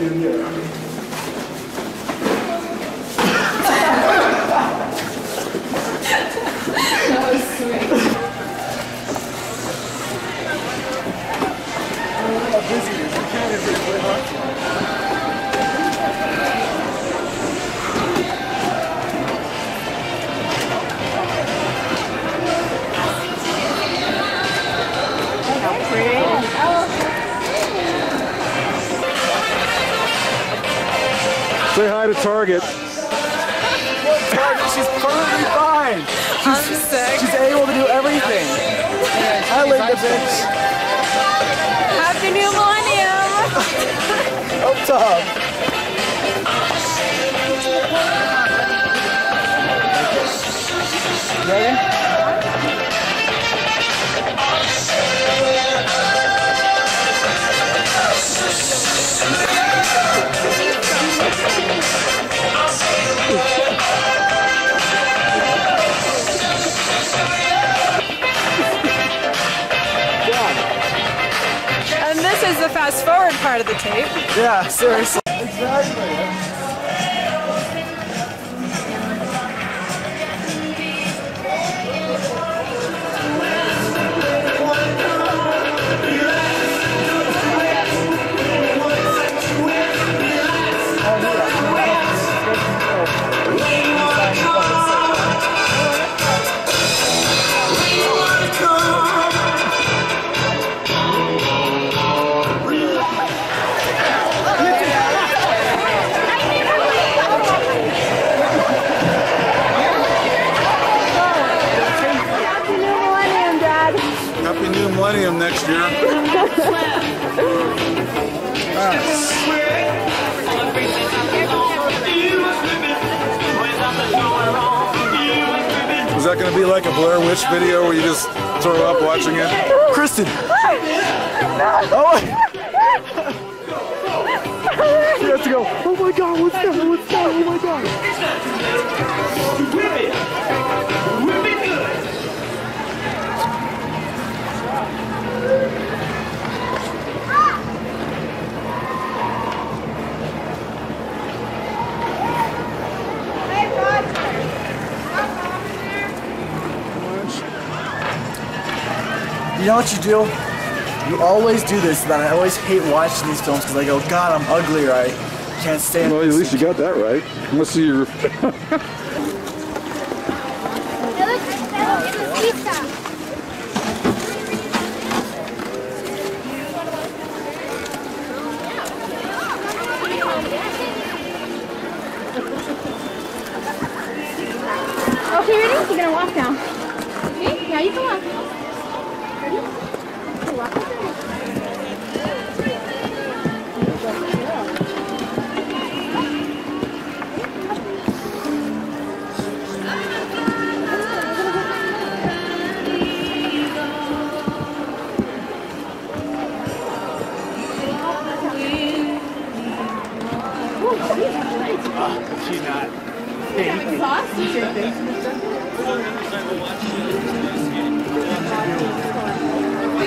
do here. Target. Target, she's perfectly fine. I'm sick. She's able to do everything. I like the bitch. Happy New Millennium! Up top. Ready? Fast forward part of the tape. Yeah, seriously. Exactly. Next year. Is that going to be like a Blair Witch video where you just throw up watching it? Kristen! Oh! she has to go, oh my god, what's that? What's that? Oh my god. You know what you do? You always do this, and I always hate watching these films because I go, God, I'm ugly, right? Can't stand Well, at least you got that right. Unless you're.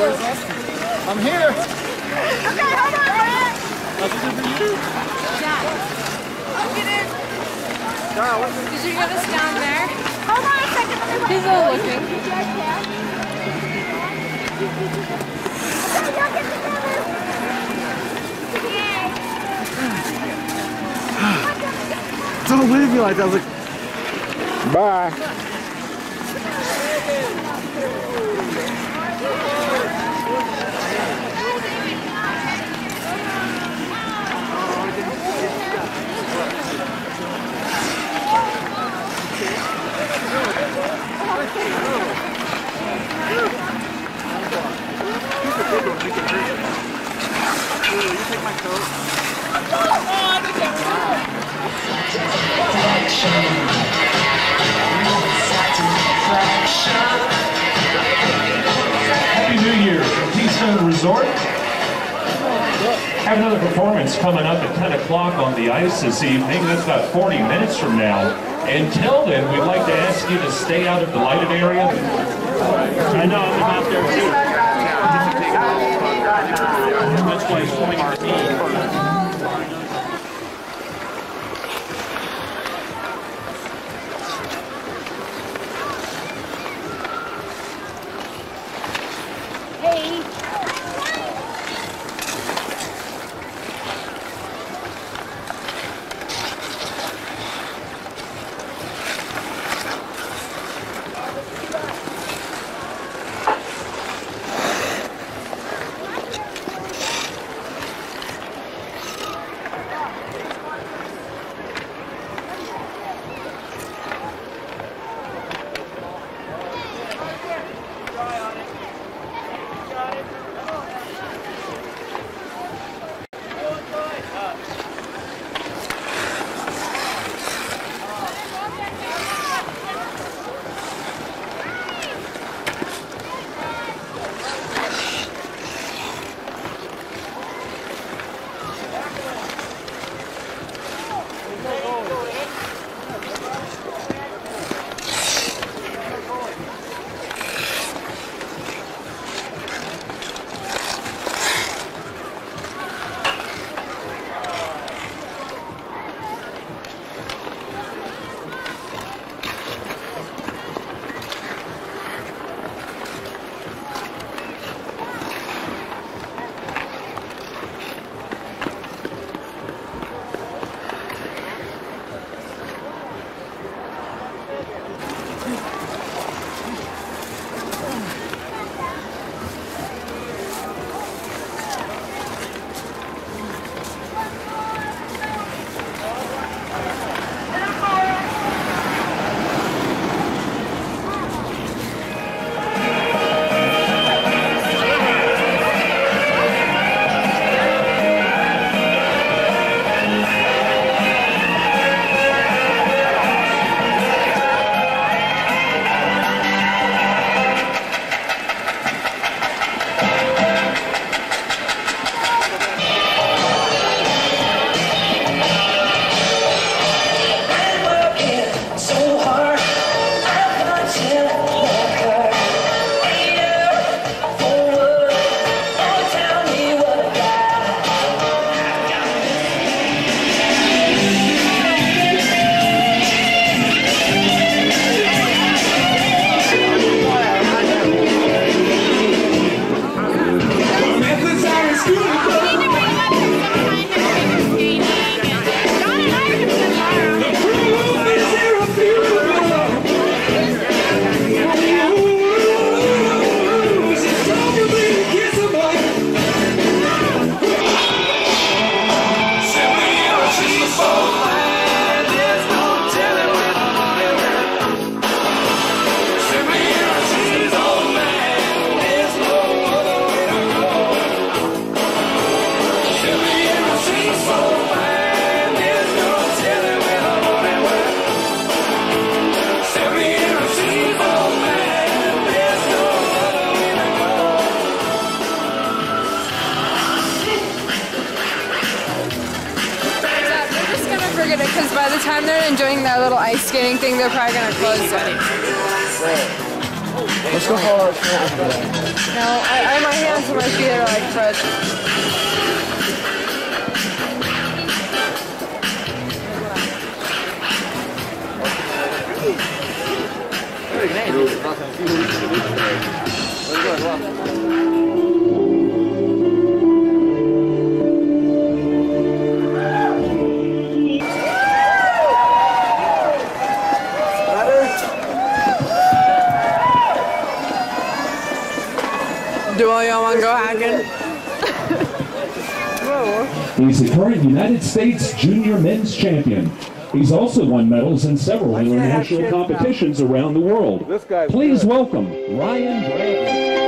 I'm here. Okay, hold on, Brett. Did you get us down there? Hold on a second. He's all looking. Don't leave me like that. I was like, Bye. You Center Resort. Have another performance coming up at 10 o'clock on the ice this evening. That's about 40 minutes from now. Until then, we'd like to ask you to stay out of the lighted area. I know, I'm out there too. That's why he's. Time they're enjoying that little ice skating thing, they're probably gonna close it. Let's go follow our friend. No, I, I my hands and my feet are like Fred. Do all y'all want to go hacking? He's the current United States Junior Men's Champion. He's also won medals in several international competitions around the world. Please welcome Ryan Bradley.